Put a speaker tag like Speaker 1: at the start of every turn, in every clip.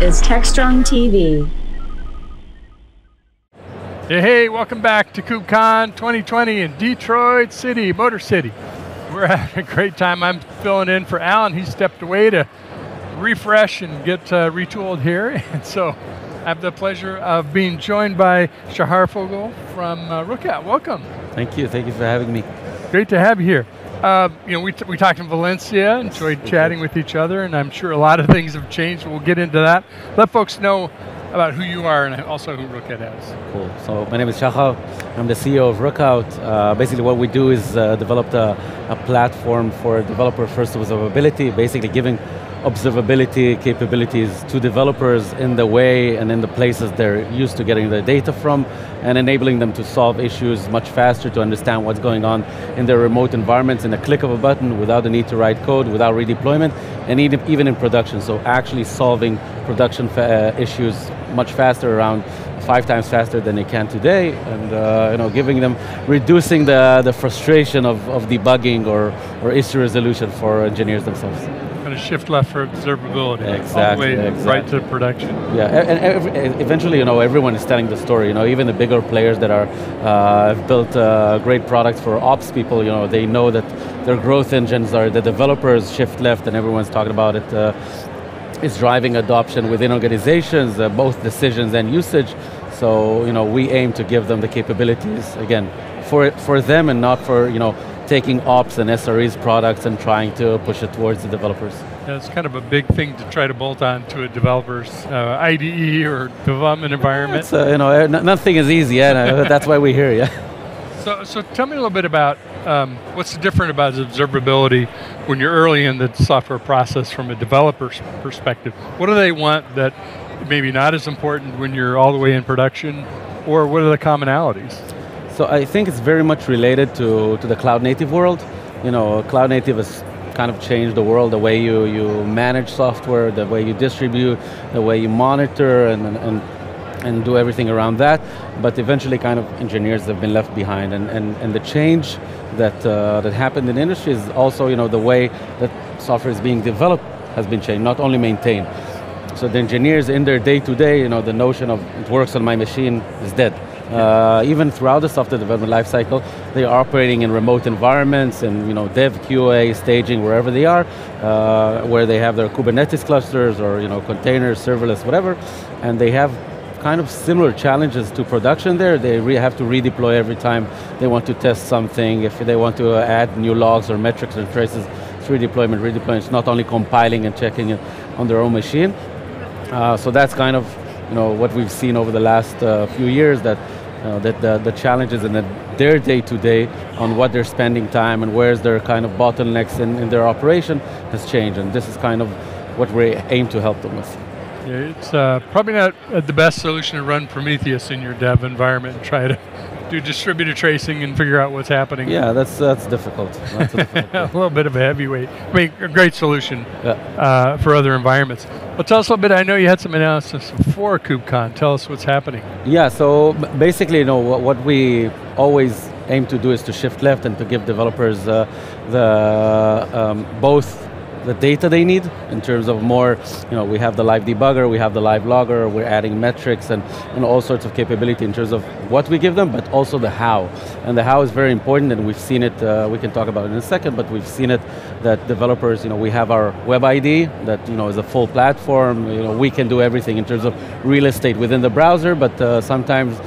Speaker 1: is TechStrong TV.
Speaker 2: Hey, hey, welcome back to KubeCon 2020 in Detroit City, Motor City. We're having a great time. I'm filling in for Alan. He stepped away to refresh and get uh, retooled here. And so I have the pleasure of being joined by Shahar Fogel from uh, Rookout. Welcome.
Speaker 3: Thank you, thank you for having me.
Speaker 2: Great to have you here. Uh, you know, we, we talked in Valencia, enjoyed chatting with each other, and I'm sure a lot of things have changed. We'll get into that. Let folks know about who you are and also who Rookout is.
Speaker 3: Cool. So my name is Shahar. I'm the CEO of Rookout. Uh, basically, what we do is uh, developed a, a platform for developer first observability, basically giving observability capabilities to developers in the way and in the places they're used to getting their data from and enabling them to solve issues much faster to understand what's going on in their remote environments in a click of a button without the need to write code, without redeployment, and even in production. So actually solving production uh, issues much faster around five times faster than they can today, and uh, you know, giving them, reducing the, the frustration of, of debugging or, or issue resolution for engineers themselves.
Speaker 2: Of shift left for observability,
Speaker 3: exactly,
Speaker 2: all the way
Speaker 3: exactly.
Speaker 2: right to production.
Speaker 3: Yeah, and every, eventually, you know, everyone is telling the story. You know, even the bigger players that are uh, have built uh, great products for ops people. You know, they know that their growth engines are the developers shift left, and everyone's talking about it. Uh, is driving adoption within organizations, uh, both decisions and usage. So you know, we aim to give them the capabilities again for for them and not for you know taking ops and SREs products and trying to push it towards the developers.
Speaker 2: Yeah, it's kind of a big thing to try to bolt on to a developer's uh, IDE or development environment.
Speaker 3: Uh, you know, nothing is easy, yeah, that's why we're here, yeah.
Speaker 2: So, so tell me a little bit about um, what's different about observability when you're early in the software process from a developer's perspective. What do they want that maybe not as important when you're all the way in production, or what are the commonalities?
Speaker 3: So I think it's very much related to, to the cloud native world. You know, cloud native has kind of changed the world, the way you, you manage software, the way you distribute, the way you monitor and, and, and do everything around that. But eventually kind of engineers have been left behind and, and, and the change that, uh, that happened in industry is also you know, the way that software is being developed has been changed, not only maintained. So the engineers in their day-to-day, -day, you know, the notion of it works on my machine is dead. Uh, even throughout the software development lifecycle, they are operating in remote environments and you know, dev, QA, staging, wherever they are, uh, where they have their Kubernetes clusters or you know, containers, serverless, whatever, and they have kind of similar challenges to production there. They really have to redeploy every time they want to test something, if they want to add new logs or metrics or traces, it's redeployment, redeployment. It's not only compiling and checking it on their own machine. Uh, so that's kind of you know, what we've seen over the last uh, few years that uh, that the, the challenges and their day-to-day -day on what they're spending time and where's their kind of bottlenecks in, in their operation has changed and this is kind of what we aim to help them with.
Speaker 2: Yeah, it's uh, probably not the best solution to run Prometheus in your dev environment and try to do distributed tracing and figure out what's happening.
Speaker 3: Yeah, that's that's difficult. That's a, difficult
Speaker 2: a little bit of a heavyweight. I mean, a great solution yeah. uh, for other environments. Well, tell us a little bit. I know you had some analysis before KubeCon. Tell us what's happening.
Speaker 3: Yeah. So basically, you know, what, we always aim to do is to shift left and to give developers uh, the um, both the data they need in terms of more, you know, we have the live debugger, we have the live logger, we're adding metrics and, and all sorts of capability in terms of what we give them, but also the how. And the how is very important and we've seen it, uh, we can talk about it in a second, but we've seen it that developers, you know, we have our web ID that, you know, is a full platform, you know, we can do everything in terms of real estate within the browser, but uh, sometimes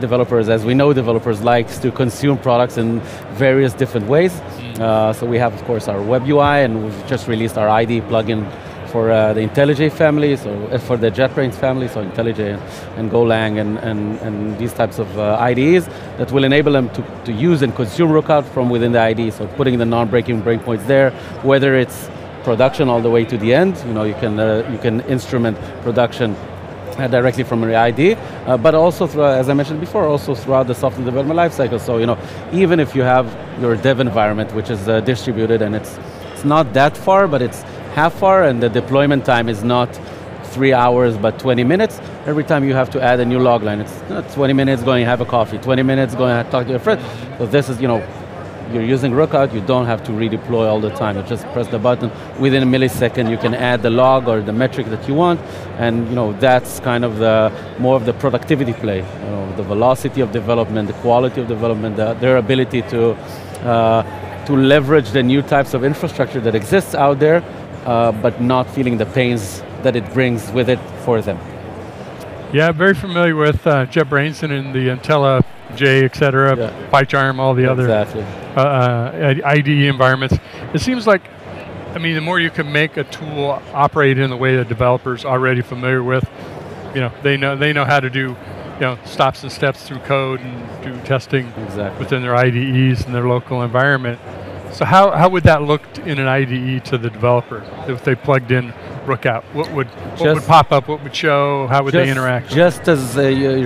Speaker 3: developers, as we know, developers likes to consume products in various different ways. Mm. Uh, so we have, of course, our web UI, and we've just released our ID plugin for uh, the IntelliJ family, so uh, for the JetBrains family, so IntelliJ and, GoLand and, and, and these types of uh, IDEs that will enable them to, to use and consume Rookout from within the IDE, so putting the non-breaking breakpoints there, whether it's production all the way to the end, you know, you can, uh, you can instrument production uh, directly from your ID, uh, but also, through, as I mentioned before, also throughout the software development lifecycle. So, you know, even if you have your dev environment, which is uh, distributed and it's, it's not that far, but it's half far, and the deployment time is not three hours, but 20 minutes. Every time you have to add a new log line, it's 20 minutes going to have a coffee, 20 minutes going to talk to your friend. So this is, you know, you're using Rookout, you don't have to redeploy all the time. You just press the button, within a millisecond you can add the log or the metric that you want, and you know, that's kind of the more of the productivity play. You know, the velocity of development, the quality of development, the, their ability to, uh, to leverage the new types of infrastructure that exists out there, uh, but not feeling the pains that it brings with it for them.
Speaker 2: Yeah, very familiar with uh, Jet Brainson and the Intella J, et cetera, yeah. PyCharm, all the
Speaker 3: exactly.
Speaker 2: other uh, uh IDE environments. It seems like, I mean, the more you can make a tool operate in the way that developers already familiar with, you know, they know they know how to do, you know, stops and steps through code and do testing
Speaker 3: exactly.
Speaker 2: within their IDEs and their local environment. So how, how would that look in an IDE to the developer if they plugged in Rookout? What would what just would pop up? What would show? How would
Speaker 3: just,
Speaker 2: they interact?
Speaker 3: Just as uh,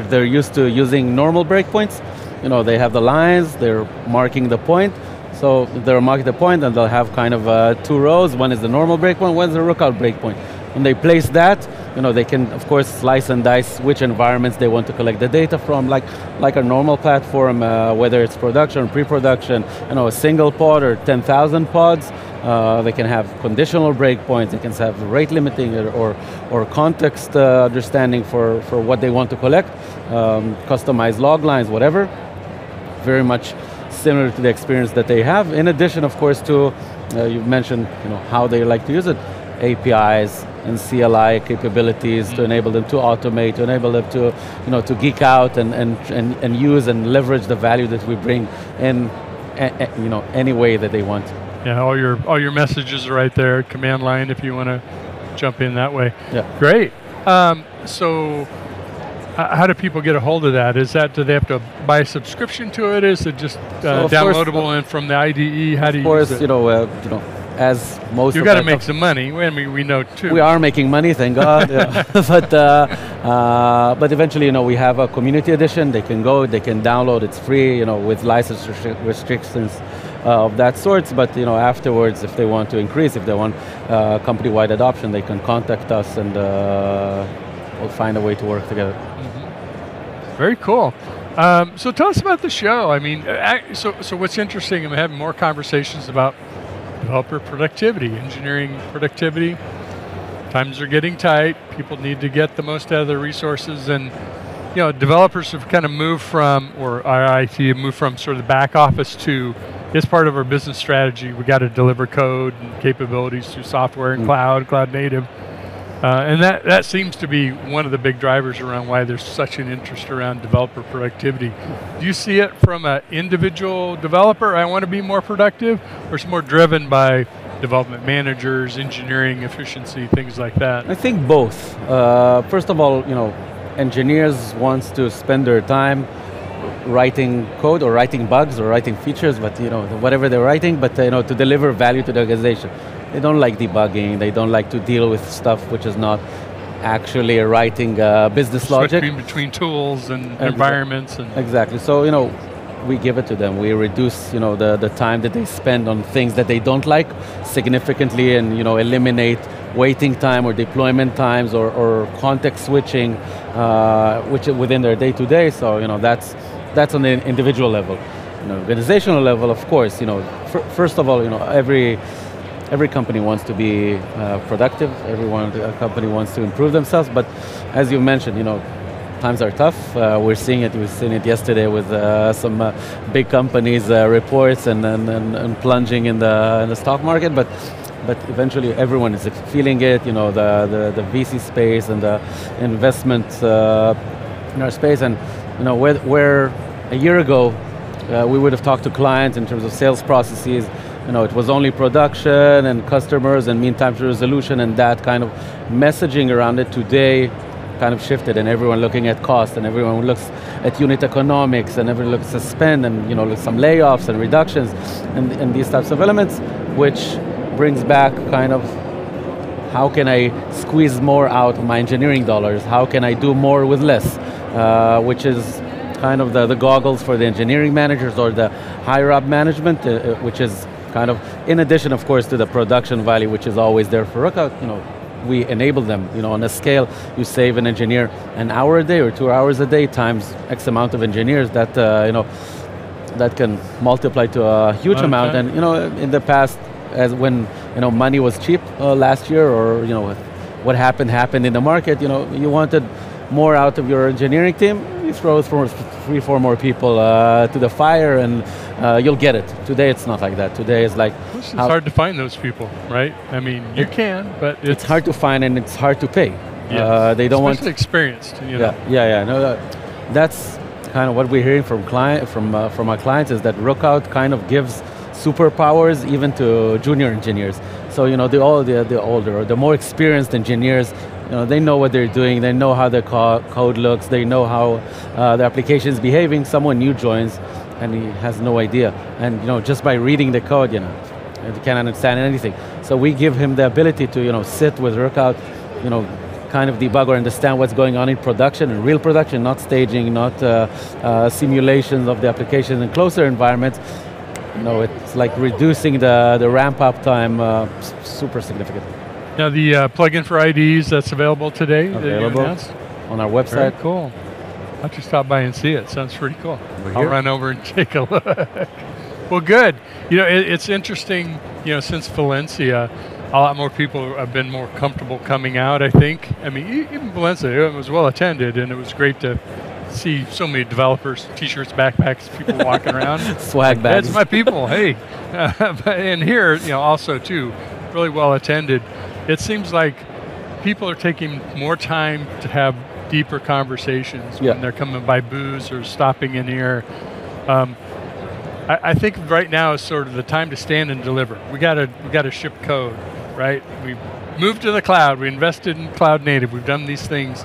Speaker 3: they're used to using normal breakpoints, you know, they have the lines, they're marking the point. So they'll mark the point and they'll have kind of uh, two rows. One is the normal breakpoint, one is the Rookout breakpoint. When they place that, you know, they can of course slice and dice which environments they want to collect the data from, like like a normal platform, uh, whether it's production, pre-production, you know, a single pod or 10,000 pods. Uh, they can have conditional breakpoints, they can have rate limiting or, or, context uh, understanding for, for what they want to collect, um, customized log lines, whatever. Very much similar to the experience that they have. In addition, of course, to, uh, you've mentioned you know, how they like to use it, APIs, and CLI capabilities mm -hmm. to enable them to automate, to enable them to, you know, to geek out and, and, and, and use and leverage the value that we bring in you know, any way that they want.
Speaker 2: Yeah, all your all your messages are right there. Command line if you want to jump in that way.
Speaker 3: Yeah.
Speaker 2: Great. Um, so, uh, how do people get a hold of that? Is that do they have to buy a subscription to it? Is it just uh, so downloadable course, and from the IDE? How do you?
Speaker 3: Of course, you know, uh, you know, as most
Speaker 2: you got to make some money. I mean, we know too.
Speaker 3: We are making money, thank God. but uh, uh, but eventually, you know, we have a community edition. They can go, they can download. It's free, you know, with license restrictions. Uh, of that sort, but you know afterwards, if they want to increase, if they want uh, company-wide adoption, they can contact us and uh, we'll find a way to work together. Mm
Speaker 2: -hmm. Very cool. Um, so tell us about the show. I mean, so so what's interesting? I'm having more conversations about developer productivity, engineering productivity. Times are getting tight. People need to get the most out of their resources, and you know, developers have kind of moved from, or IIT have moved from sort of the back office to it's part of our business strategy. We got to deliver code and capabilities through software and mm. cloud, cloud native. Uh, and that, that seems to be one of the big drivers around why there's such an interest around developer productivity. Do you see it from an individual developer, I want to be more productive, or it's more driven by development managers, engineering efficiency, things like that?
Speaker 3: I think both. Uh, first of all, you know, engineers wants to spend their time writing code or writing bugs or writing features, but you know, whatever they're writing, but you know, to deliver value to the organization. They don't like debugging, they don't like to deal with stuff which is not actually writing uh, business
Speaker 2: Switching
Speaker 3: logic.
Speaker 2: between tools and exactly. environments. And
Speaker 3: exactly, so you know, we give it to them. We reduce, you know, the, the time that they spend on things that they don't like significantly and, you know, eliminate waiting time or deployment times or, or context switching uh, which within their day-to-day, -day. so, you know, that's, that's on the individual level. Organizational level, of course, you know, first of all, you know, every every company wants to be uh, productive, everyone a company wants to improve themselves, but as you mentioned, you know, times are tough. Uh, we're seeing it, we've seen it yesterday with uh, some uh, big companies uh, reports and, and, and, and, plunging in the, in the stock market, but but eventually everyone is feeling it, you know, the, the, the VC space and the investment uh, in our space, and you know, where, where a year ago uh, we would have talked to clients in terms of sales processes, you know, it was only production and customers and mean time to resolution and that kind of messaging around it today kind of shifted and everyone looking at cost and everyone looks at unit economics and everyone looks at spend and you know some layoffs and reductions and, and these types of elements which brings back kind of how can I squeeze more out of my engineering dollars? How can I do more with less? Uh, which is kind of the, the goggles for the engineering managers or the higher up management, uh, uh which is kind of, in addition, of course, to the production value, which is always there for Rookout, you know, we enable them, you know, on a scale, you save an engineer an hour a day or two hours a day times X amount of engineers, that, uh, you know, that can multiply to a huge
Speaker 2: Okay.
Speaker 3: amount. And you know, in the past, as when you know money was cheap uh, last year, or you know what happened happened in the market. You know, you wanted more out of your engineering team. You throw three, four more people uh, to the fire, and uh, you'll get it. Today, it's not like that. Today, it's like
Speaker 2: It's hard to find those people, right? I mean, you can, but it's,
Speaker 3: it's hard to find and it's hard to pay.
Speaker 2: Yes.
Speaker 3: Uh, they don't want
Speaker 2: Especially experienced. You know?
Speaker 3: Yeah, yeah, yeah. No, that, that's kind of what we're hearing from client from uh, from our clients is that Rookout kind of gives superpowers even to junior engineers. So you know, the all the the older or the more experienced engineers, you know, they know what they're doing. They know how the co- code looks. They know how uh, the application is behaving. Someone new joins, and he has no idea. And you know, just by reading the code, you know, he can't understand anything. So we give him the ability to you know sit with Rookout, you know, kind of debug or understand what's going on in production, in real production, not staging, not uh, uh, simulations of the application in closer environments. You know, it's like reducing the, the ramp up time uh, super significant.
Speaker 2: Now the uh, plugin for IDs that's available today.
Speaker 3: Available? On our
Speaker 2: Very
Speaker 3: website,
Speaker 2: cool. I'll have to stop by and see it. Sounds pretty cool. I'll run over and take a look. well, good. You know, it, it's interesting. You know, since Valencia, a lot more people have been more comfortable coming out. I think. I mean, even Valencia, it was well attended, and it was great to see so many developers, t-shirts, backpacks, people walking around.
Speaker 3: swag bags.
Speaker 2: That's my people. Hey, But- and here, you know, also too, really well attended. It seems like people are taking more time to have deeper conversations
Speaker 3: Yeah.
Speaker 2: when they're coming by booths or stopping in here. Um, I, I think right now is sort of the time to stand and deliver. We got to we got to ship code, right? We moved to the cloud. We invested in cloud native. We've done these things.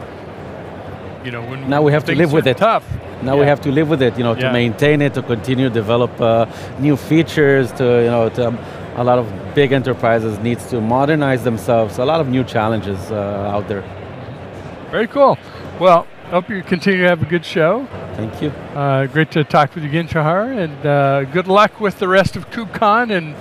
Speaker 2: You know, when
Speaker 3: Now we have to live with it.
Speaker 2: Tough.
Speaker 3: Now we have to live with it, you know,
Speaker 2: Yeah.
Speaker 3: to maintain it, to continue develop uh, new features, to, you know, to, um, a lot of big enterprises needs to modernize themselves, a lot of new challenges uh, out there.
Speaker 2: Very cool. Well, hope you continue to have a good show.
Speaker 3: Thank you.
Speaker 2: Uh, great to talk with you again, Shahar, and uh, good luck with the rest of KubeCon, and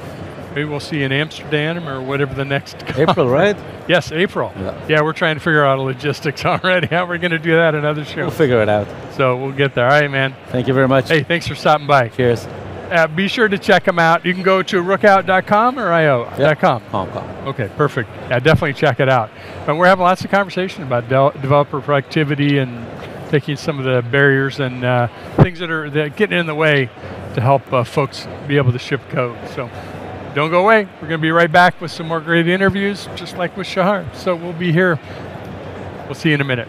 Speaker 2: maybe we'll see you in Amsterdam or whatever the next.
Speaker 3: April, right?
Speaker 2: yes, April.
Speaker 3: Yeah.
Speaker 2: we're trying to figure out logistics already. How we're going to do that another show.
Speaker 3: We'll figure it out.
Speaker 2: So we'll get there. All right, man.
Speaker 3: Thank you very much.
Speaker 2: Hey, thanks for stopping by.
Speaker 3: Cheers.
Speaker 2: Uh, be sure to check them out. You can go to rookout.com or io.com.
Speaker 3: Hong Kong.
Speaker 2: Okay, perfect. Yeah, definitely check it out. And we're having lots of conversation about del- developer productivity and taking some of the barriers and uh, things that are that getting in the way to help uh, folks be able to ship code. So don't go away. We're going to be right back with some more great interviews, just like with Shahar. So we'll be here. We'll see you in a minute.